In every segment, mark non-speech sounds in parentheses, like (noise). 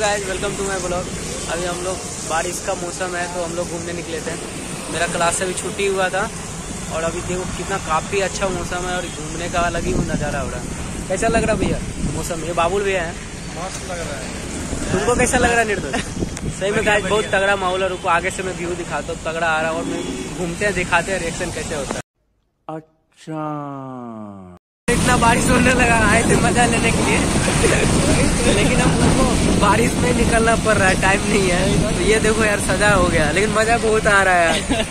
Guys welcome to my blog अभी हम लोग बारिश का मौसम है तो हम लोग घूमने निकले थे। मेरा क्लास से भी छुट्टी हुआ था और अभी देखो कितना काफ़ी अच्छा मौसम है और घूमने का अलग ही नज़ारा हो रहा है। कैसा लग रहा भैया मौसम? ये बाबुल भैया है। मस्त लग रहा है। तुमको कैसा लग रहा है निर्दोष? (laughs) सही में गाइस बहुत तगड़ा माहौल है रुको आगे से मैं व्यू दिखाता हूँ तगड़ा आ रहा है और मैं घूमते हैं दिखाते हैं रिएक्शन कैसे होता है। अच्छा। बारिश होने लगा, आए थे मज़ा लेने के लिए। लेकिन हम लोग को बारिश में निकलना पड़ रहा है टाइम नहीं है। तो ये देखो यार, सजा हो गया। लेकिन मज़ा बहुत आ रहा है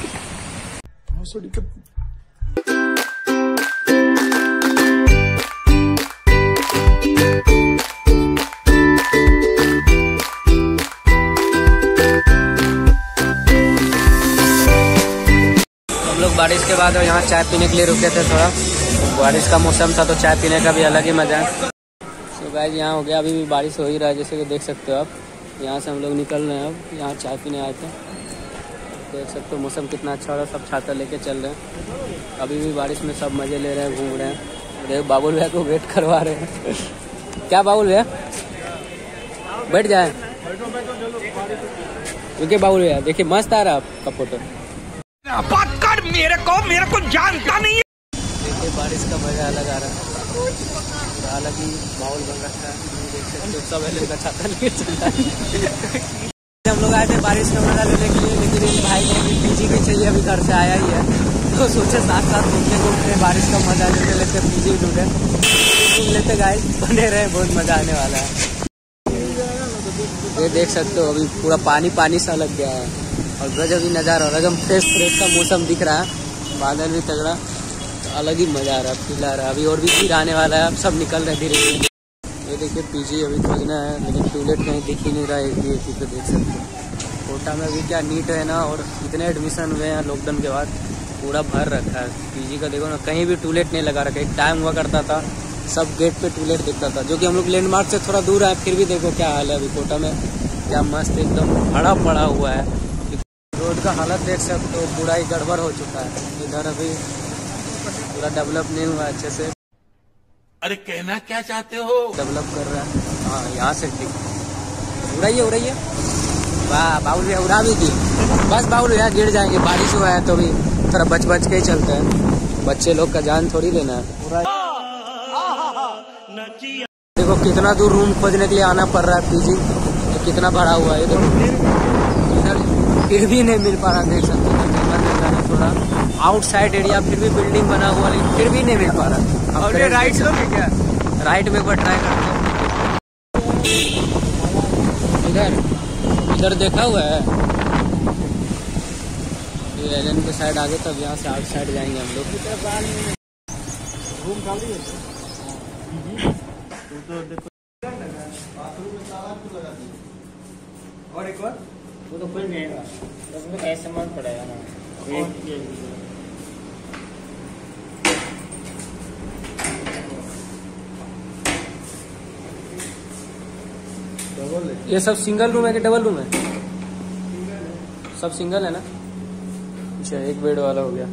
हम लोग बारिश के बाद यहाँ चाय पीने के लिए रुके थे थोड़ा। बारिश का मौसम था तो चाय पीने का भी अलग ही मज़ा है। तो गाइज़ यहाँ हो गया, अभी भी बारिश हो ही रहा है, जैसे कि देख सकते हो आप। यहाँ से हम लोग निकल रहे हैं अब, यहाँ चाय पीने आए थे। देख सकते हो मौसम कितना अच्छा हो रहा है, सब छाता लेके चल रहे हैं। अभी भी बारिश में सब मज़े ले रहे हैं, घूम रहे हैं। देख बाबुल भैया को वेट करवा रहे हैं। (laughs) क्या बाबुल भैया? बैठ जाए। क्योंकि बाबुल भैया, देखिए मस्त आ रहा है आपका फ़ोटो मेरे को मेरे को जानता नहीं बारिश का मज़ा अलग आ रहा है। पूरा अलग ही माहौल बन रखा है देख सकते सब छाता है हम लोग आए थे बारिश का मज़ा लेने के लिए लेकिन इन भाई को अभी पीजी भी चाहिए अभी घर से आया ही है। तो सोचे साथ साथ घूमते घूमते बारिश का मज़ा लेते लेते पीजी ढूंढे। घूम लेते गाइस बने रहे बहुत मज़ा आने वाला है। ये देख सकते हो अभी पूरा पानी पानी सा लग गया है। और गजब ही नज़ारा है एकदम फ्रेश फ्रेश का मौसम दिख रहा है। बादल भी तगड़ा। तो अलग ही मज़ा आ रहा है, फील आ रहा है। अभी और भी फिर आने वाला है, अब सब निकल रहे धीरे धीरे। ये देखिए, पीजी अभी खोजना है, लेकिन टूलेट कहीं दिख ही नहीं रहा है भी पे देख सकते हो। कोटा में अभी क्या नीट है ना, और इतने एडमिशन हुए हैं लॉकडाउन के बाद, पूरा भर रखा है। पीजी का देखो ना, कहीं भी टूलेट नहीं लगा रखा एक टाइम हुआ करता था, सब गेट पे टूलेट दिखता था, जो कि हम लोग लैंडमार्क से थोड़ा दूर है, फिर भी देखो क्या हाल है अभी कोटा में। क्या मस्त एकदम हड़ा पड़ा हुआ है। रोड का हालत देख सकते हो, पूरा ही गड़बड़ हो चुका है। इधर अभी पूरा डेवलप नहीं हुआ अच्छे से। अरे कहना क्या चाहते हो? डेवलप कर रहा है। हाँ यहाँ से ठीक। उड़ाइए उड़ाइए। वाह बाउल भैया उड़ा भी दी बस बाउल भैया गिर जाएँगे। बारिश हुआ है तो भी थोड़ा बच बच के ही चलते हैं। बच्चे लोग का जान थोड़ी लेना है। देखो कितना दूर रूम खोजने के लिए आना पड़ रहा है पीजी तो कितना भरा हुआ है इधर फिर भी नहीं मिल पा रहा देख सकते हो। थोड़ा। आउटसाइड एरिया फिर भी बिल्डिंग बना हुआ लेकिन फिर भी नहीं मिल पा रहा। और ये राइट से क्या? राइट में एक बार ट्राई करते हैं। इधर इधर देखा हुआ है? ये एलन के साइड आगे तब यहाँ से आउट साइड जाएँगे हम लोग। रूम खाली है? और एक बार वो तो खुल जाएगा। तो उसमें ऐसा सामान पड़ेगा ना। ये सब सिंगल रूम है कि डबल रूम है? सब सिंगल है ना? अच्छा एक बेड वाला हो गया।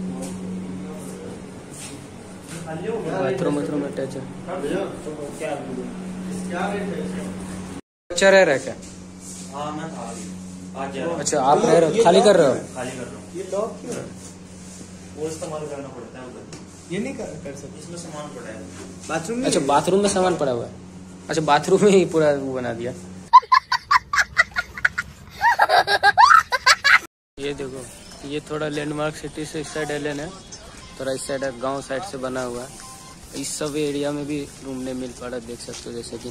बाथरूम वाथरूम अटैच है। है अच्छा रह रहा है क्या? अच्छा आप रह रहे हो खाली कर रहे हो? खाली कर रहा हूँ ये लॉक क्यों है? वो इस्तेमाल करना पड़ता है उधर। ये नहीं कर, कर सकते। इसमें सामान पड़ा है। बाथरूम अच्छा बाथरूम में सामान पड़ा हुआ है। अच्छा बाथरूम में ही पूरा वो बना दिया। ये देखो, ये थोड़ा लैंडमार्क सिटी से इस साइड एलन है, थोड़ा इस साइड गाँव साइड से बना हुआ है। इस सब एरिया में भी रूम नहीं मिल पा रहा, देख सकते हो जैसे कि।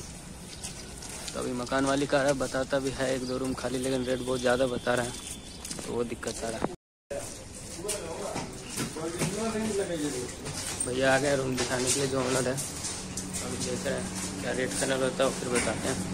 तो अभी मकान वाली का रहा बताता भी है, एक दो रूम खाली, लेकिन रेट बहुत ज़्यादा बता रहा है तो वो दिक्कत आ रहा है। भैया, आ गए रूम दिखाने के लिए जो ऑनर है। अभी देख रहे हैं क्या रेट फाइनल होता है, फिर बताते हैं।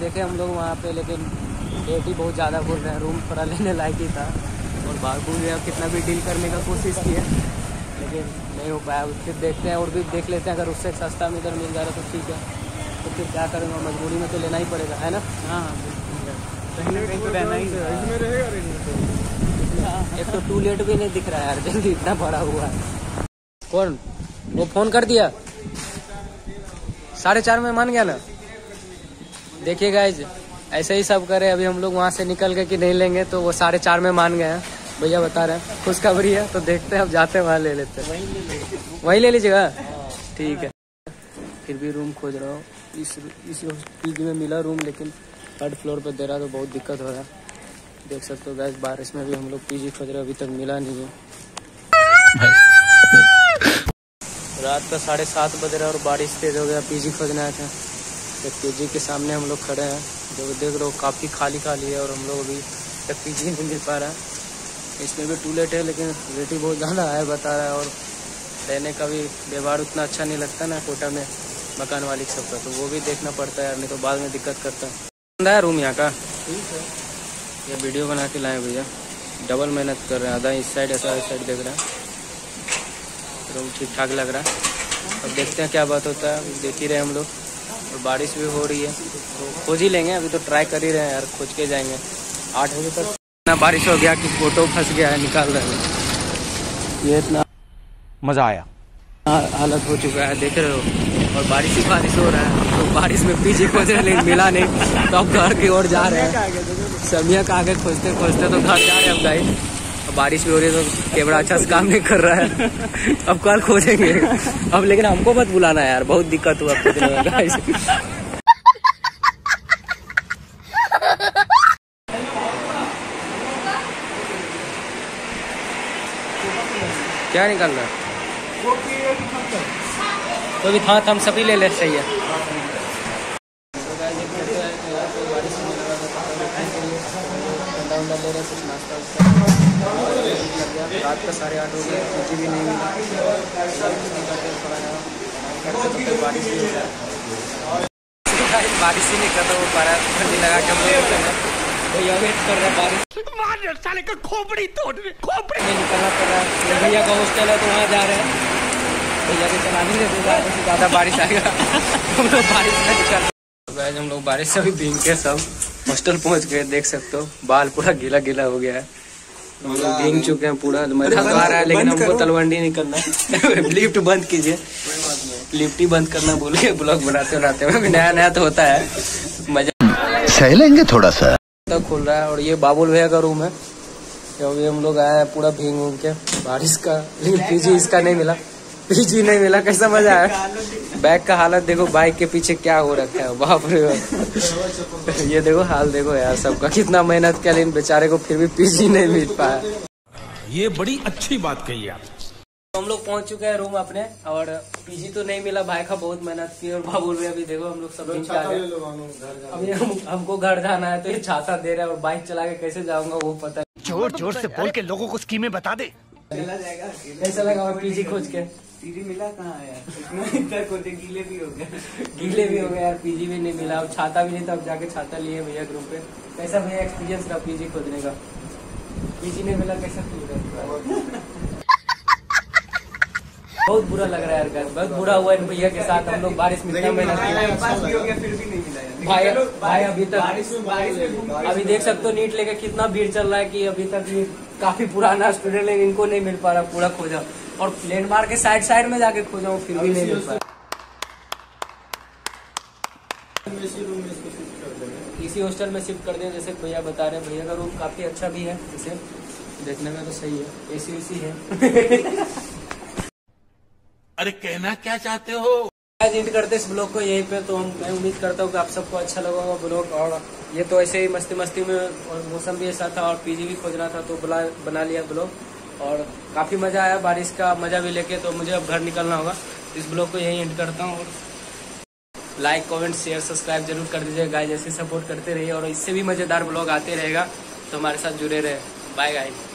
देखे हम लोग वहाँ पे लेकिन रेट ही बहुत ज़्यादा बोल रहे हैं रूम थोड़ा लेने लायक ही था। और बाहर भी कितना भी डील करने का कोशिश किए लेकिन नहीं हो पाया। फिर देखते हैं और भी देख लेते हैं अगर उससे सस्ता में इधर मिल जा रहा है तो ठीक है। तो फिर क्या करेंगे मजबूरी में तो लेना ही पड़ेगा है ना? हाँ तो रहना ही है एक तो टू लेट भी नहीं दिख रहा है यार जल्दी इतना बड़ा हुआ है। कौन? वो फ़ोन कर दिया? साढ़े चार में मान गया ना? देखिए गाइज़ ऐसे ही सब करे। अभी हम लोग वहाँ से निकल गए कि नहीं लेंगे तो वो साढ़े चार में मान गए हैं। भैया बता रहे हैं। खुशखबरी है तो देखते हैं अब जाते हैं वहाँ ले लेते हैं। वहीं ले लीजिएगा? ठीक है। फिर भी रूम खोज रहा हूँ। इस इस पीजी में मिला रूम लेकिन थर्ड फ्लोर पर दे रहा तो बहुत दिक्कत हो रहा। है देख सकते हो गैस बारिश में भी हम लोग पीजी खोज रहे अभी तक मिला नहीं है। रात का साढ़े सात बज रहा है और बारिश तेज हो गया पीजी खोजने थे। तो पीजी के सामने हम लोग खड़े हैं जो देख रहे हो काफ़ी खाली खाली है और हम लोग अभी तक पीजी नहीं मिल पा रहा है। इसमें भी टू लेट है लेकिन रेट ही बहुत ज़्यादा है बता रहा है। और रहने का भी व्यवहार उतना अच्छा नहीं लगता ना कोटा में मकान मालिक सबका तो वो भी देखना पड़ता है यार नहीं तो बाद में दिक्कत करता है। है रूम यहाँ का? ठीक है। ये वीडियो बना के लाए भैया। डबल मेहनत कर रहे हैं आधा इस साइड ऐसा इस साइड देख रहे हैं। रूम ठीक ठाक लग रहा है। अब देखते हैं क्या बात होता है देख ही रहे हम लोग। और बारिश भी हो रही है। तो खोज ही लेंगे अभी तो ट्राई कर ही रहे हैं यार खोज के जाएँगे। आठ बजे तक इतना बारिश हो गया कि फ़ोटो फंस गया है निकाल रहे हैं। ये इतना मज़ा आया। हालत हो चुका है देख रहे हो। और बारिश ही बारिश हो रहा है तो बारिश में पीछे खोज रहे लेकिन मिला नहीं। तो अब घर की ओर जा रहे हैं। समिया का आगे खोजते खोजते तो घर जा रहे हैं गाइस अब बारिश भी हो रही है तो कैमरा अच्छा से काम नहीं कर रहा है। अब कल खोजेंगे। अब लेकिन हमको मत बुलाना यार, बहुत दिक्कत हुआ क्या निकल रहा है? तो अभी था हम सभी ले ले, सही है। रात का साढ़े आठ हो गया कुछ भी नहीं मिला। बारिश भी हो बारिश ही नहीं करता वो बारह ठंडी रहे। भैया वेट कर रहे बारिश साले का खोपड़ी तोड़ खोपड़ी निकलना पड़ रहा है। भैया का हॉस्टल है तो वहाँ जा रहे हैं। भैया के से ज़्यादा बारिश आएगा। हम लोग बारिश में निकल तो हम लोग बारिश से भी भीग के सब। हॉस्टल पहुँच गए, देख सकते हो। बाल पूरा गीला गीला हो गया है। हम लोग भीग चुके हैं पूरा मज़ा तो आ रहा है लेकिन हमको तलवंडी नहीं करना है। (laughs) लिफ्ट बंद कीजिए। लिफ्ट ही बंद करना भूल गए ब्लॉग बनाते बनाते। हुए नया नया तो होता है। मज़ा सह लेंगे थोड़ा सा। तो खुल रहा है और ये बाबुल भैया का रूम है। क्योंकि हम लोग आए हैं पूरा भींग के। बारिश का (laughs) लेकिन पीजी इसका नहीं मिला। पीजी नहीं मिला कैसा मज़ा आया? (laughs) बैग का हालत देखो बाइक के पीछे क्या हो रखा है बाप रे बाप। ये देखो हाल देखो यार सबका कितना मेहनत किया लेकिन बेचारे को फिर भी पीजी नहीं मिल पाया। ये बड़ी अच्छी बात कही आप। हम लोग पहुँच चुके हैं रूम अपने और पीजी तो नहीं मिला भाई का बहुत मेहनत की और बाबुल भैया भी देखो हम लोग सब दिन जा रहे हैं। अभी हम, हमको घर जाना है तो ये छाता दे रहा है और बाइक चला के कैसे जाऊँगा वो पता है ज़ोर ज़ोर से बोल के लोगों को स्कीमें बता दे। कैसा लगा और पीजी खोज के? पीजी मिला कहाँ यार? इतना खोजे गीले भी हो गए। गीले भी हो गए यार पीजी भी नहीं मिला। अब छाता भी नहीं था अब जाके छाता लिए भैया ग्रुप पे। कैसा भैया एक्सपीरियंस रहा पीजी खोजने का? पीजी नहीं मिला कैसा फील रहा बहुत बुरा लग रहा है यार बहुत बुरा हुआ इन भैया के साथ। हम लोग बारिश में इतना मेहनत भी हो नहीं मिला भाई भाई अभी तक बारिश में बारिश में घूम अभी देख सकते हो नीट लेके कितना भीड़ चल रहा है कि अभी तक काफ़ी पुराना स्टूडेंट है इनको नहीं मिल पा रहा पूरा खोजा। और लैंडमार्क के साइड साइड में जाके खोजा हूँ फिर भी नहीं मिल पाया। इसी हॉस्टल में शिफ्ट कर दें जैसे भैया बता रहे हैं। भैया का रूम काफ़ी अच्छा भी है इसे देखने में तो सही है। एसी उसी है। (laughs) अरे कहना क्या चाहते हो? एडिट करते इस ब्लॉग को यहीं पे तो हम मैं उम्मीद करता हूँ कि आप सबको अच्छा लगा होगा ब्लॉग और ये तो ऐसे ही मस्ती मस्ती में और मौसम भी ऐसा था और पीजी भी खोजना था तो बना लिया ब्लॉग। और काफ़ी मज़ा आया बारिश का, मज़ा भी लेके तो मुझे अब घर निकलना होगा। इस ब्लॉग को यही एंड करता हूँ। और लाइक कमेंट शेयर सब्सक्राइब ज़रूर कर दीजिए गाय जैसे सपोर्ट करते रहिए और इससे भी मज़ेदार ब्लॉग आते रहेगा। तो हमारे साथ जुड़े रहे। Bye guys